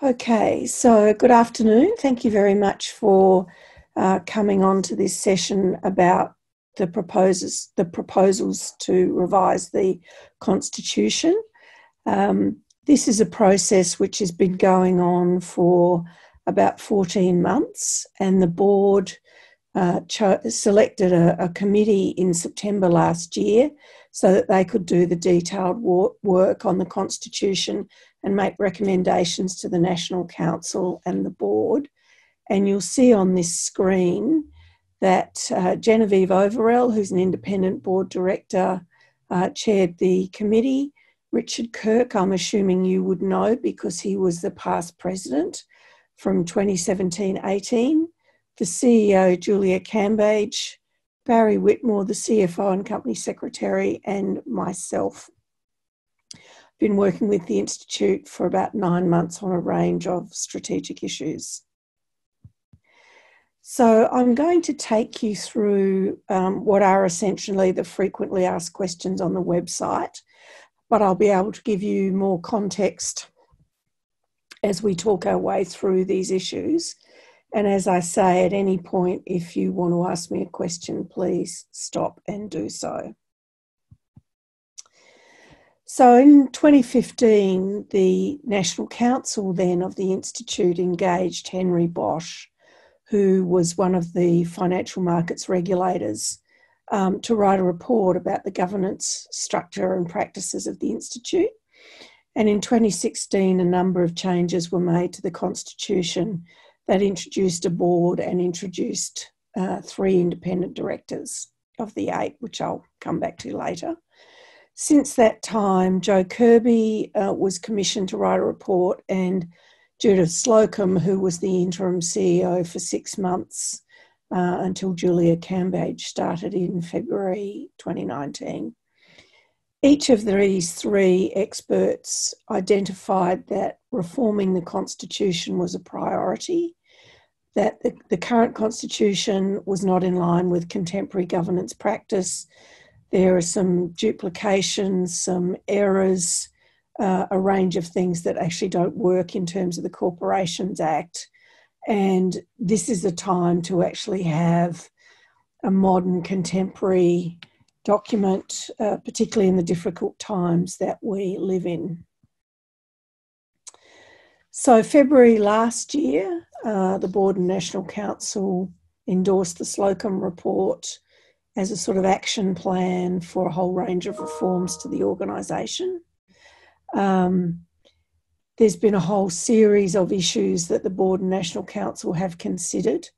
Okay, so good afternoon. Thank you very much for uh, coming on to this session about the proposes the proposals to revise the constitution. Um, this is a process which has been going on for about 14 months, and the board uh, selected a, a, committee in September last year so that they could do the detailed work on the constitution and make recommendations to the National Council and the board. And you'll see on this screen that uh, Genevieve Overell, who's an independent board director, uh, chaired the committee. Richard Kirk, I'm assuming you would know because he was the past president from 2017 18. The CEO, Julia Cambage, Barry Whitmore, the CFO and company secretary, and myself been working with the Institute for about nine months on a range of strategic issues. So, I'm going to take you through um, what are essentially the frequently asked questions on the website, but I'll be able to give you more context as we talk our way through these issues. And as I say, at any point, if you want to ask me a question, please stop and do so. So in 2015, the National Council then of the Institute engaged Henry Bosch, who was one of the financial markets regulators, um, to write a report about the governance structure and practices of the Institute. And in 2016, a number of changes were made to the Constitution that introduced a board and introduced uh, three independent directors of the eight, which I'll come back to later. Since that time, Joe Kirby uh, was commissioned to write a report, and Judith Slocum, who was the interim CEO for six months uh, until Julia Cambage started in February 2019. Each of these three experts identified that reforming the Constitution was a priority, that the, the current Constitution was not in line with contemporary governance practice, there are some duplications, some errors, uh, a range of things that actually don't work in terms of the Corporations Act. And this is a time to actually have a modern, contemporary document, uh, particularly in the difficult times that we live in. So, February last year, uh, the Board and National Council endorsed the Slocum report as a sort of action plan for a whole range of reforms to the organisation. Um, there's been a whole series of issues that the Board and National Council have considered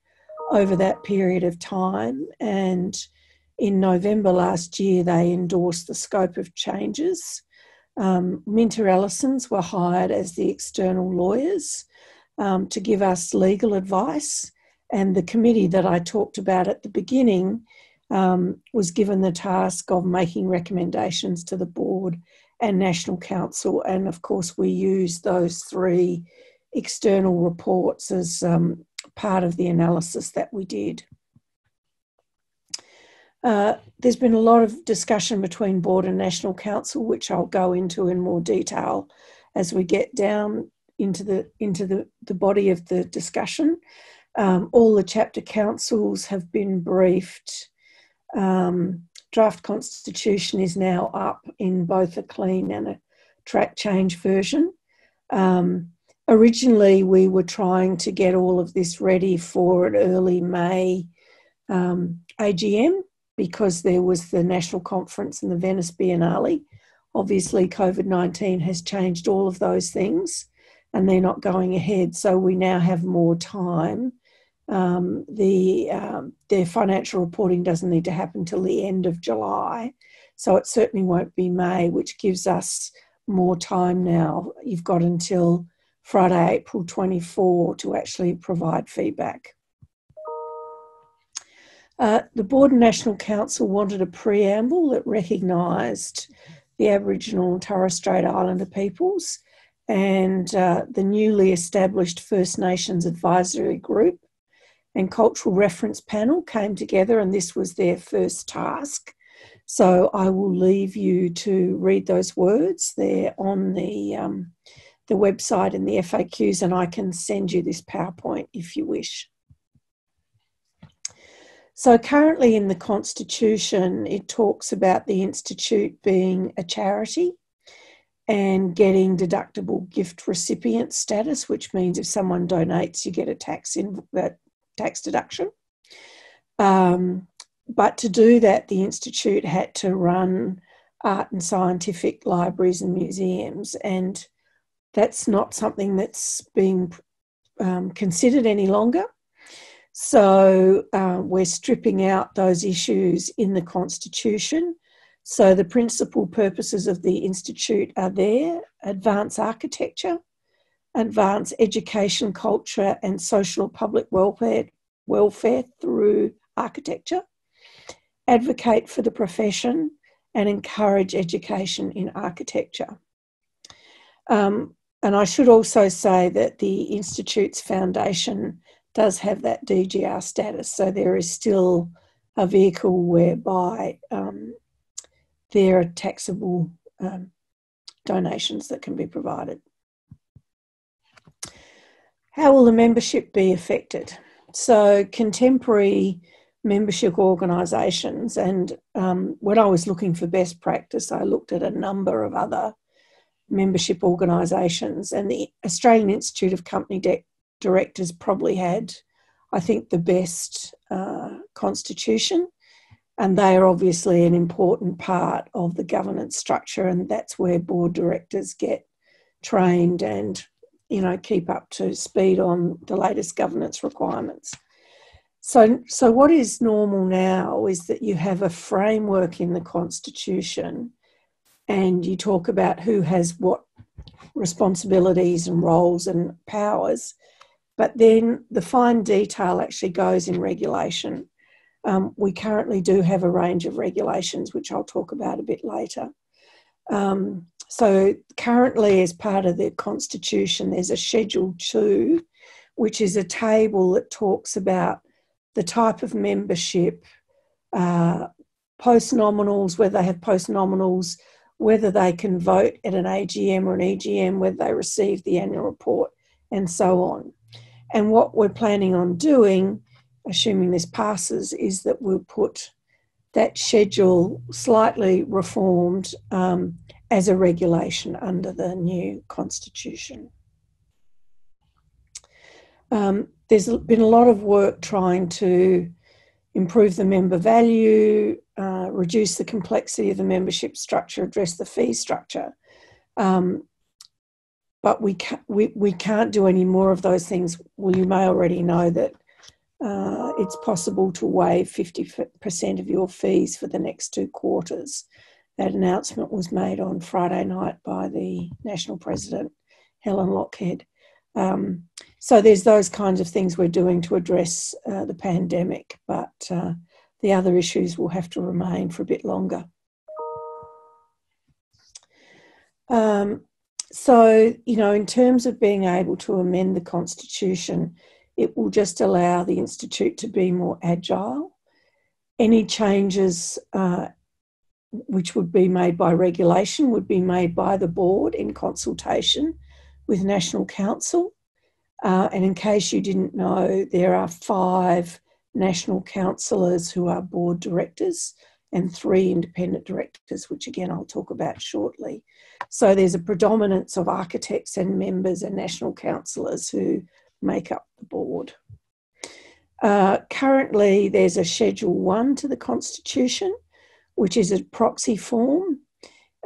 over that period of time. And in November last year, they endorsed the scope of changes. Um, Minter Ellisons were hired as the external lawyers um, to give us legal advice. And the committee that I talked about at the beginning um, was given the task of making recommendations to the board and National Council. And of course, we use those three external reports as um, part of the analysis that we did. Uh, there's been a lot of discussion between board and national council, which I'll go into in more detail as we get down into the into the, the body of the discussion. Um, all the chapter councils have been briefed um, draft constitution is now up in both a clean and a track change version. Um, originally, we were trying to get all of this ready for an early May um, AGM because there was the national conference and the Venice Biennale. Obviously, COVID 19 has changed all of those things and they're not going ahead. So we now have more time um, the um, their financial reporting doesn't need to happen till the end of July, so it certainly won't be May, which gives us more time now. You've got until Friday, April 24 to actually provide feedback. Uh, the Board and National Council wanted a preamble that recognised the Aboriginal and Torres Strait Islander peoples and uh, the newly established First Nations Advisory Group and Cultural Reference Panel came together, and this was their first task. So I will leave you to read those words. They're on the um, the website and the FAQs, and I can send you this PowerPoint if you wish. So, currently in the Constitution, it talks about the Institute being a charity and getting deductible gift recipient status, which means if someone donates, you get a tax in tax deduction. Um, but to do that, the institute had to run art and scientific libraries and museums, and that's not something that's being um, considered any longer. So uh, we're stripping out those issues in the Constitution. So the principal purposes of the Institute are there advance architecture, advance education, culture, and social public welfare, welfare through architecture, advocate for the profession, and encourage education in architecture. Um, and I should also say that the Institute's foundation does have that DGR status, so there is still a vehicle whereby um, there are taxable um, donations that can be provided. How will the membership be affected? So, contemporary membership organisations, and um, when I was looking for best practice, I looked at a number of other membership organisations, and the Australian Institute of Company De- Directors probably had, I think, the best uh, constitution. And they are obviously an important part of the governance structure, and that's where board directors get trained and you know keep up to speed on the latest governance requirements. So, so what is normal now is that you have a framework in the constitution, and you talk about who has what responsibilities and roles and powers, but then the fine detail actually goes in regulation. Um, we currently do have a range of regulations, which I'll talk about a bit later. Um, so, currently, as part of the Constitution, there's a Schedule 2, which is a table that talks about the type of membership, uh, post nominals, whether they have post nominals, whether they can vote at an AGM or an EGM, whether they receive the annual report, and so on. And what we're planning on doing, assuming this passes, is that we'll put that schedule slightly reformed um, as a regulation under the new constitution. Um, there's been a lot of work trying to improve the member value, uh, reduce the complexity of the membership structure, address the fee structure. Um, but we can't, we, we can't do any more of those things. Well, you may already know that uh, it's possible to waive 50% of your fees for the next two quarters. That announcement was made on Friday night by the National President, Helen Lochhead. Um, so there's those kinds of things we're doing to address uh, the pandemic, but uh, the other issues will have to remain for a bit longer. Um, so, you know, in terms of being able to amend the Constitution, it will just allow the Institute to be more agile. Any changes uh, which would be made by regulation would be made by the board in consultation with National Council. Uh, and in case you didn't know, there are five national councillors who are board directors and three independent directors, which again I'll talk about shortly. So there's a predominance of architects and members and national councillors who make up the board. Uh, currently, there's a Schedule 1 to the Constitution, which is a proxy form.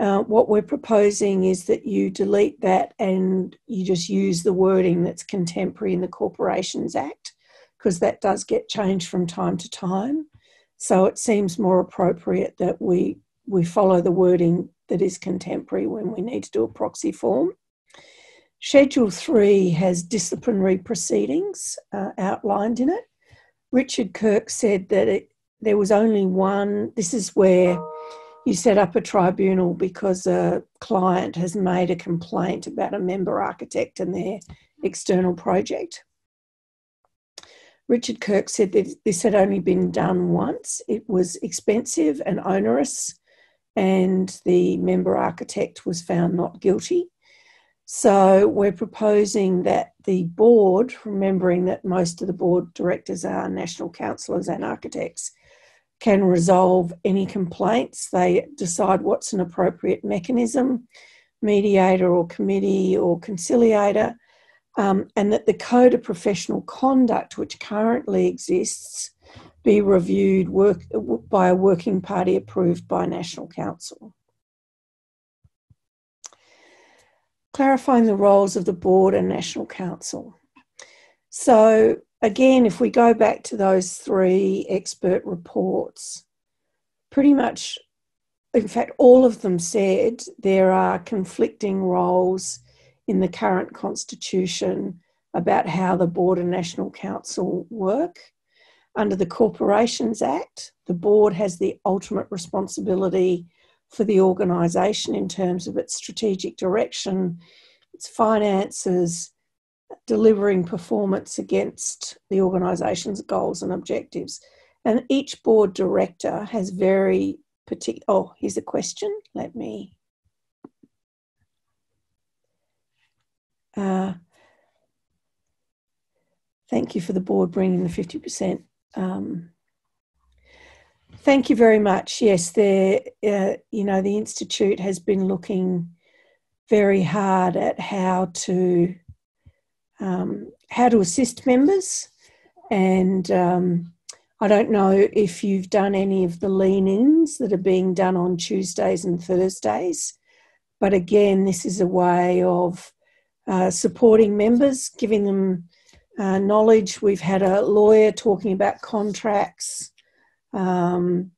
Uh, what we're proposing is that you delete that and you just use the wording that's contemporary in the Corporations Act, because that does get changed from time to time. So it seems more appropriate that we, we follow the wording that is contemporary when we need to do a proxy form. Schedule 3 has disciplinary proceedings uh, outlined in it. Richard Kirk said that it, there was only one, this is where you set up a tribunal because a client has made a complaint about a member architect and their external project. Richard Kirk said that this had only been done once. It was expensive and onerous, and the member architect was found not guilty. So we're proposing that the board, remembering that most of the board directors are national councillors and architects, can resolve any complaints. They decide what's an appropriate mechanism, mediator or committee or conciliator, um, and that the code of professional conduct, which currently exists, be reviewed work, by a working party approved by National Council. Clarifying the roles of the board and National Council. So, again, if we go back to those three expert reports, pretty much, in fact, all of them said there are conflicting roles in the current constitution about how the board and National Council work. Under the Corporations Act, the board has the ultimate responsibility for the organisation in terms of its strategic direction, its finances, delivering performance against the organisation's goals and objectives. And each board director has very particular. Oh, here's a question. Let me. Uh, thank you for the board bringing the 50% um, thank you very much. Yes, there, uh, you know, the institute has been looking very hard at how to um, how to assist members, and um, I don't know if you've done any of the lean-ins that are being done on Tuesdays and Thursdays, but again, this is a way of uh, supporting members, giving them uh, knowledge. We've had a lawyer talking about contracts. Um,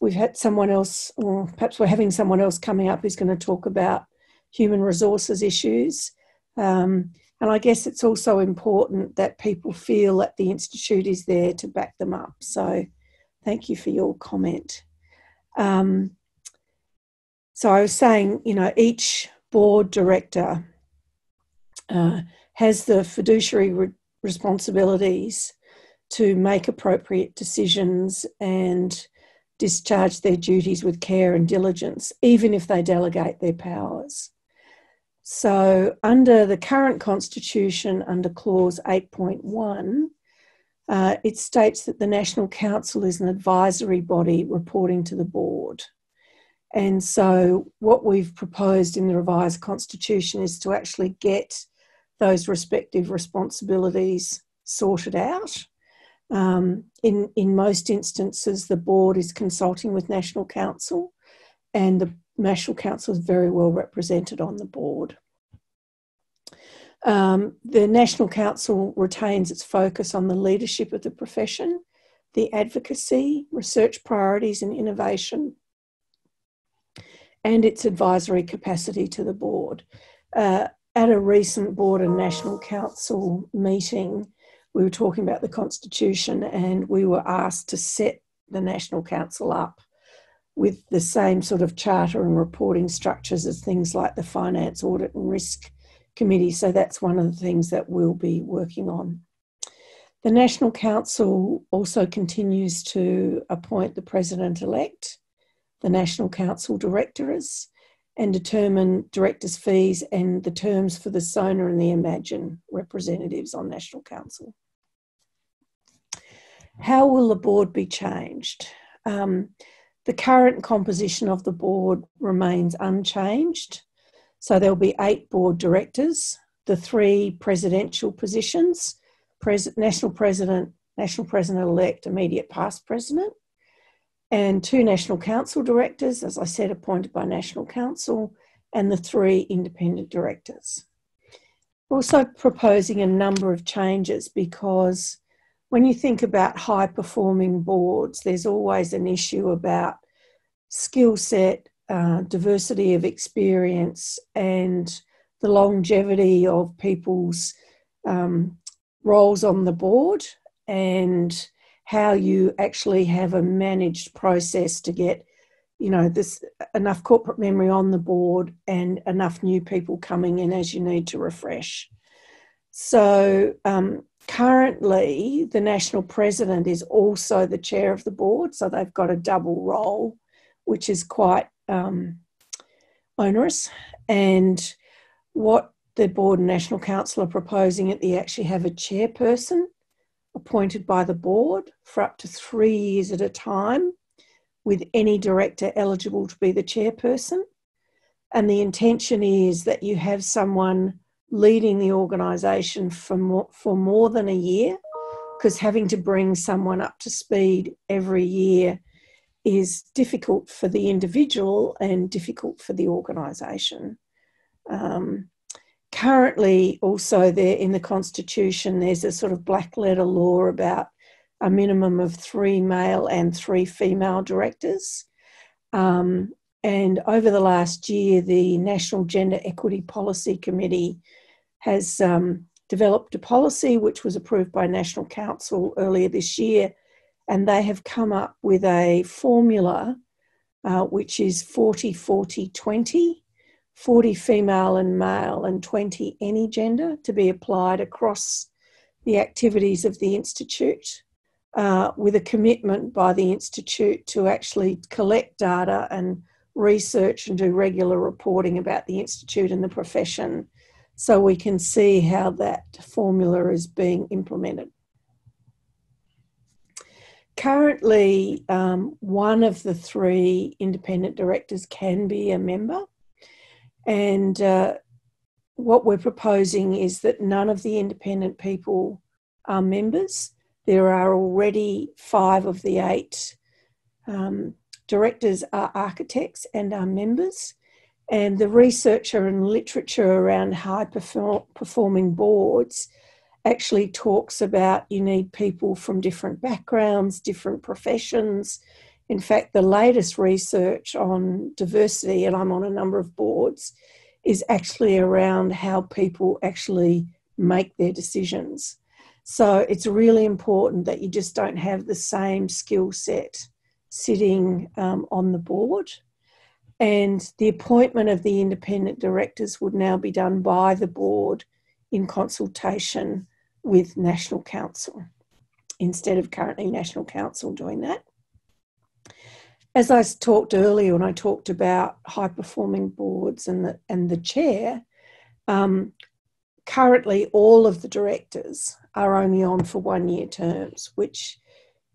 we've had someone else, or perhaps we're having someone else coming up who's going to talk about human resources issues. Um, and I guess it's also important that people feel that the Institute is there to back them up. So thank you for your comment. Um, so I was saying, you know, each board director uh, has the fiduciary re- responsibilities to make appropriate decisions and discharge their duties with care and diligence, even if they delegate their powers. So, under the current constitution, under clause 8.1, uh, it states that the National Council is an advisory body reporting to the board. And so, what we've proposed in the revised constitution is to actually get those respective responsibilities sorted out. Um, in, in most instances, the board is consulting with National Council, and the National Council is very well represented on the board. Um, the National Council retains its focus on the leadership of the profession, the advocacy, research priorities, and innovation, and its advisory capacity to the board. Uh, at a recent Board and National Council meeting, we were talking about the Constitution and we were asked to set the National Council up with the same sort of charter and reporting structures as things like the Finance, Audit and Risk Committee. So that's one of the things that we'll be working on. The National Council also continues to appoint the President elect, the National Council directors, and determine directors' fees and the terms for the SONA and the EmAGN representatives on National Council. How will the board be changed? Um, the current composition of the board remains unchanged. So there'll be eight board directors, the three presidential positions, pres- national president, national president elect, immediate past president, and two National Council directors, as I said, appointed by National Council, and the three independent directors. We're also proposing a number of changes because when you think about high performing boards, there's always an issue about skill set, uh, diversity of experience, and the longevity of people's um, roles on the board and how you actually have a managed process to get you know this enough corporate memory on the board and enough new people coming in as you need to refresh. So um, currently the national president is also the chair of the board so they've got a double role which is quite um, onerous and what the board and National Council are proposing is that they actually have a chairperson appointed by the board for up to three years at a time, with any director eligible to be the chairperson. And the intention is that you have someone leading the organisation for more, for more than a year, because having to bring someone up to speed every year is difficult for the individual and difficult for the organisation. Um, currently, also there in the Constitution, there's a sort of black letter law about a minimum of three male and three female directors. Um, and over the last year, the National Gender Equity Policy Committee has um, developed a policy which was approved by National Council earlier this year, and they have come up with a formula uh, which is 40 40 20, 40 female and male, and 20 any gender to be applied across the activities of the Institute. Uh, with a commitment by the Institute to actually collect data and research and do regular reporting about the Institute and the profession so we can see how that formula is being implemented. Currently, um, one of the three independent directors can be a member, and uh, what we're proposing is that none of the independent people are members. There are already five of the eight um, directors are architects and are members. And the researcher and literature around high performing boards actually talks about you need people from different backgrounds, different professions. In fact, the latest research on diversity, and I'm on a number of boards, is actually around how people actually make their decisions. So it's really important that you just don't have the same skill set sitting um, on the board and the appointment of the independent directors would now be done by the board in consultation with National Council instead of currently National Council doing that. As I talked earlier when I talked about high performing boards and the, and the chair, um, currently all of the directors are only on for one year terms, which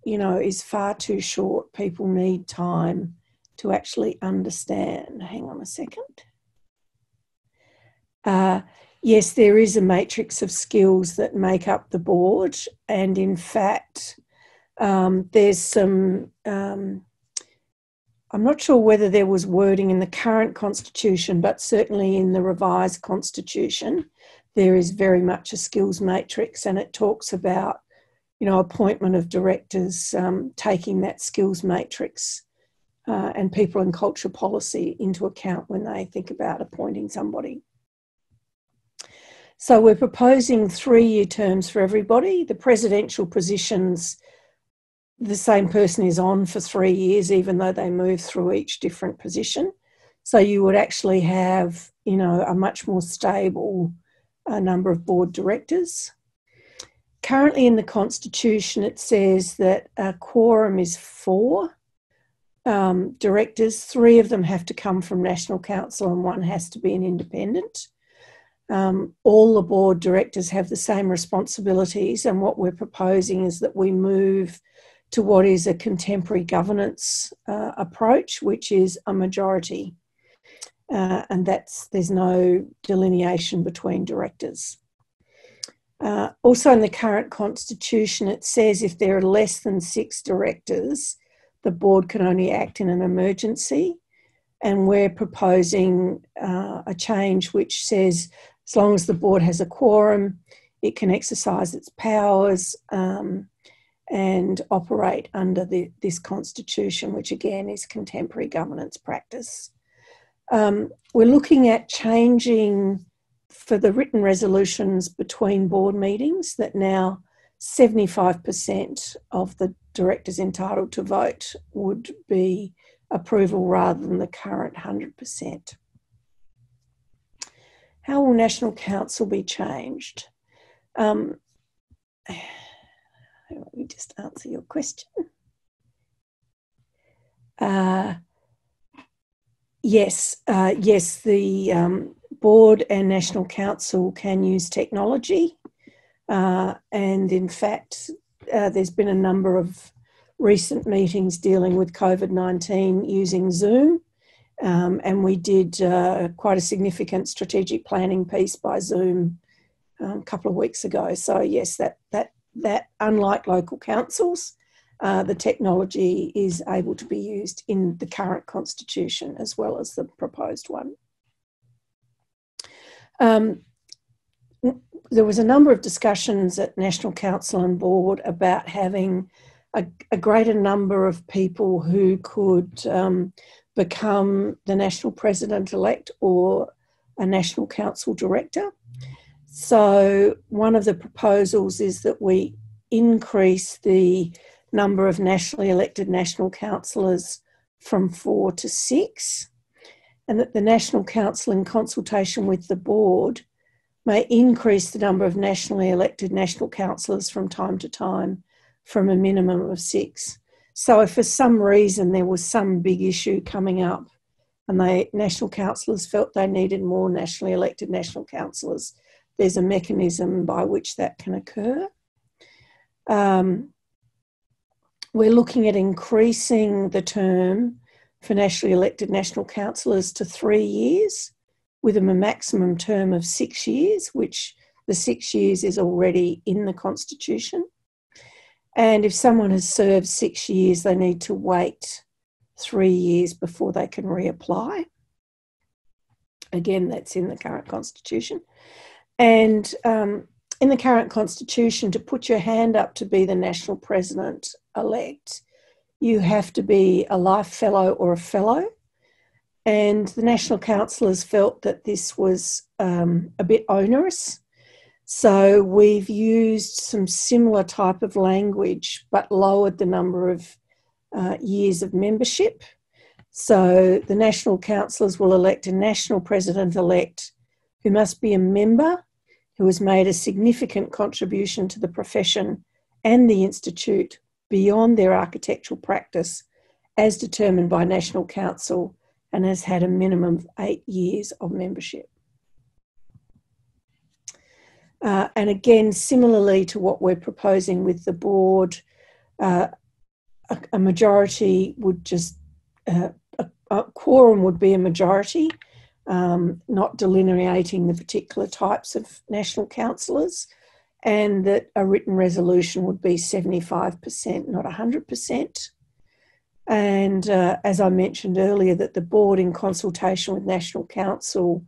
you know is far too short. People need time to actually understand. Hang on a second. Uh, yes, there is a matrix of skills that make up the board, and in fact, um, there's some. Um, I'm not sure whether there was wording in the current constitution, but certainly in the revised constitution, there is very much a skills matrix, and it talks about, you know, appointment of directors um, taking that skills matrix uh, and people and culture policy into account when they think about appointing somebody. So we're proposing three year terms for everybody. The presidential positions, the same person is on for three years, even though they move through each different position. So you would actually have, you know, a much more stable uh, number of board directors. Currently in the Constitution, it says that a quorum is four um, directors. Three of them have to come from National Council and one has to be an independent. Um, all the board directors have the same responsibilities, and what we're proposing is that we move to what is a contemporary governance uh, approach, which is a majority, uh, and that's there's no delineation between directors. Uh, also, in the current constitution, it says if there are less than six directors, the board can only act in an emergency. And we're proposing uh, a change which says as long as the board has a quorum, it can exercise its powers um, and operate under the, this constitution, which again is contemporary governance practice. Um, we're looking at changing for the written resolutions between board meetings that now 75% of the directors entitled to vote would be approval rather than the current 100%. How will National Council be changed? Um, let me just answer your question. Uh, yes, uh, yes, the um, board and National Council can use technology. Uh, and in fact, uh, there's been a number of recent meetings dealing with COVID 19 using Zoom. Um, and we did uh, quite a significant strategic planning piece by Zoom um, a couple of weeks ago. So, yes, that, that, that unlike local councils, uh, the technology is able to be used in the current constitution as well as the proposed one. Um, there was a number of discussions at National Council and Board about having a, a greater number of people who could um, become the national president elect or a national council director. So, one of the proposals is that we increase the number of nationally elected national councillors from four to six, and that the National Council, in consultation with the board, may increase the number of nationally elected national councillors from time to time from a minimum of six. So, if for some reason there was some big issue coming up and the national councillors felt they needed more nationally elected national councillors, there's a mechanism by which that can occur. Um, we're looking at increasing the term for nationally elected national councillors to three years with a maximum term of six years, which the six years is already in the Constitution. And if someone has served six years, they need to wait three years before they can reapply. Again, that's in the current Constitution. And um, in the current Constitution, to put your hand up to be the national president elect, you have to be a life fellow or a fellow. And the national councillors felt that this was um, a bit onerous. So we've used some similar type of language, but lowered the number of uh, years of membership. So the national councillors will elect a national president elect who must be a member who has made a significant contribution to the profession and the Institute beyond their architectural practice as determined by National Council and has had a minimum of eight years of membership. Uh, and again, similarly to what we're proposing with the board, uh, a, a, majority would just, uh, a, a, quorum would be a majority um, not delineating the particular types of national councillors, and that a written resolution would be 75%, not 100%. And uh, as I mentioned earlier, that the board, in consultation with National Council,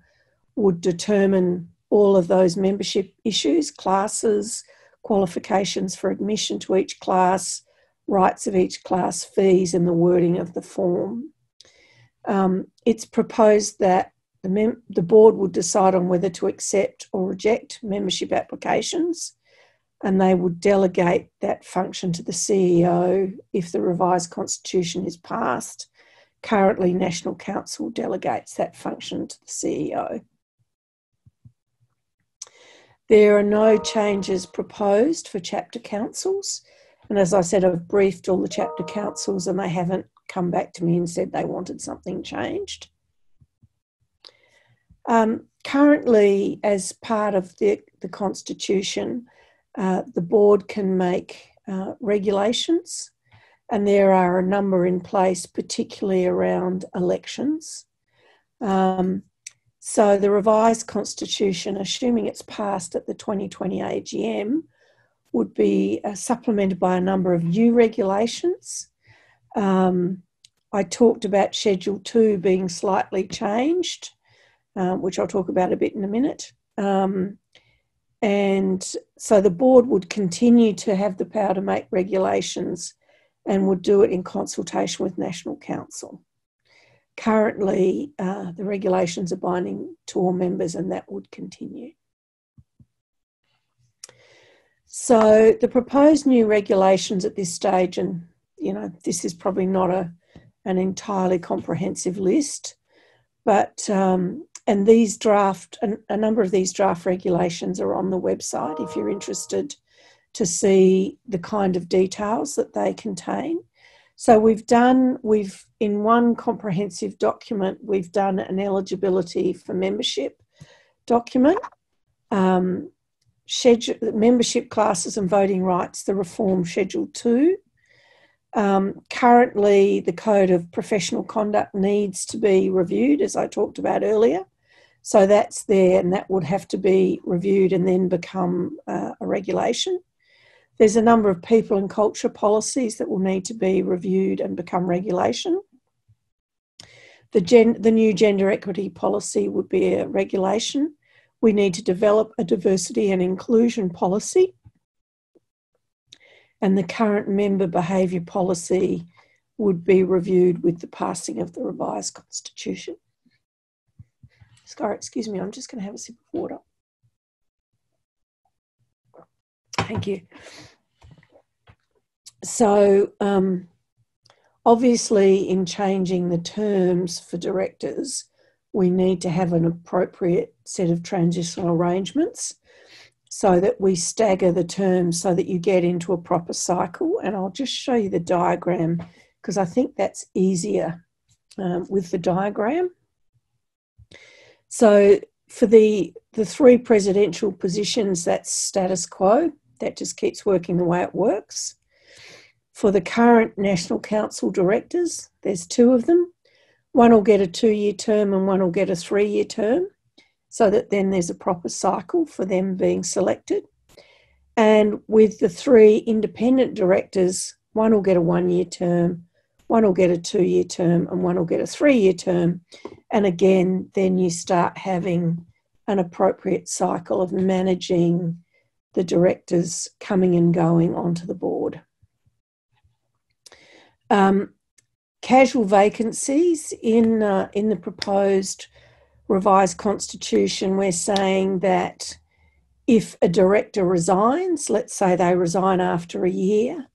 would determine all of those membership issues, classes, qualifications for admission to each class, rights of each class, fees, and the wording of the form. Um, it's proposed that the, mem- the board would decide on whether to accept or reject membership applications, and they would delegate that function to the CEO if the revised constitution is passed. Currently, National Council delegates that function to the CEO. There are no changes proposed for chapter councils. And as I said, I've briefed all the chapter councils and they haven't come back to me and said they wanted something changed. Um, currently, as part of the, the Constitution, uh, the board can make uh, regulations, and there are a number in place, particularly around elections. Um, so, the revised Constitution, assuming it's passed at the 2020 AGM, would be uh, supplemented by a number of new regulations. Um, I talked about Schedule 2 being slightly changed um, which I'll talk about a bit in a minute. Um, and so the board would continue to have the power to make regulations and would do it in consultation with National Council. Currently, uh, the regulations are binding to all members, and that would continue. So, the proposed new regulations at this stage, and you know, this is probably not a, an entirely comprehensive list, but um, and these draft, a number of these draft regulations are on the website if you're interested to see the kind of details that they contain. So we've done, we've in one comprehensive document, we've done an eligibility for membership document, um, schedule, membership classes and voting rights, the reform schedule two. Um, currently, the code of professional conduct needs to be reviewed, as I talked about earlier. So that's there, and that would have to be reviewed and then become uh, a regulation. There's a number of people and culture policies that will need to be reviewed and become regulation. The, gen, the new gender equity policy would be a regulation. We need to develop a diversity and inclusion policy. And the current member behaviour policy would be reviewed with the passing of the revised constitution. Sorry, excuse me, I'm just going to have a sip of water. Thank you. So, um, obviously, in changing the terms for directors, we need to have an appropriate set of transitional arrangements so that we stagger the terms so that you get into a proper cycle. And I'll just show you the diagram because I think that's easier um, with the diagram. So for the, the three presidential positions, that's status quo. That just keeps working the way it works. For the current National Council directors, there's two of them. One will get a two year term and one will get a three year term, so that then there's a proper cycle for them being selected. And with the three independent directors, one will get a one year term, one will get a two year term, and one will get a three year term. And again, then you start having an appropriate cycle of managing the directors coming and going onto the board. Um, casual vacancies in uh, in the proposed revised constitution, we're saying that if a director resigns, let's say they resign after a year,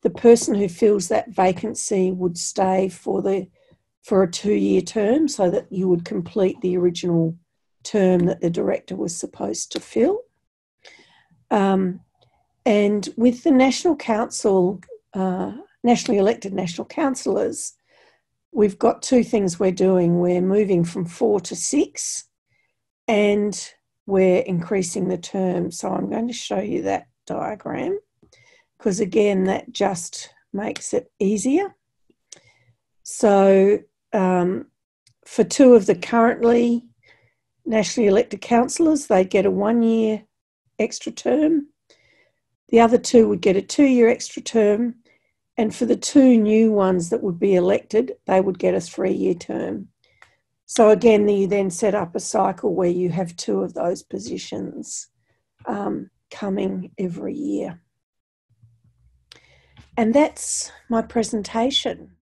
the person who fills that vacancy would stay for the for a two-year term so that you would complete the original term that the director was supposed to fill. Um, and with the National Council, uh, nationally elected national councillors, we've got two things we're doing. We're moving from four to six, and we're increasing the term. So I'm going to show you that diagram because, again, that just makes it easier. So, um, for two of the currently nationally elected councillors, they get a one year extra term. The other two would get a two year extra term. And for the two new ones that would be elected, they would get a three year term. So again, you then set up a cycle where you have two of those positions um, coming every year. And that's my presentation.